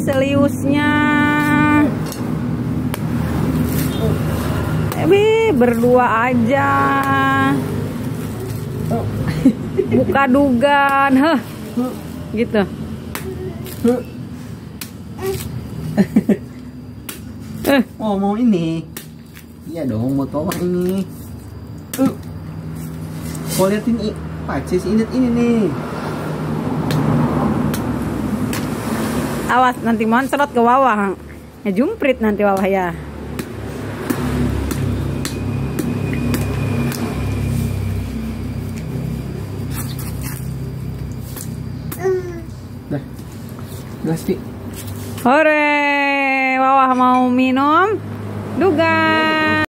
Seriusnya. Eh, berdua aja. Buka dugan, heh. Gitu. Eh, Oh mau ini Iya dong mau tolong ini. Mau liatin i Pacis ini ini nih awas nanti moncrot ke bawah. Ya jumprit nanti bawah ya. Dah Gelas Hore, bawah mau minum? Dugan.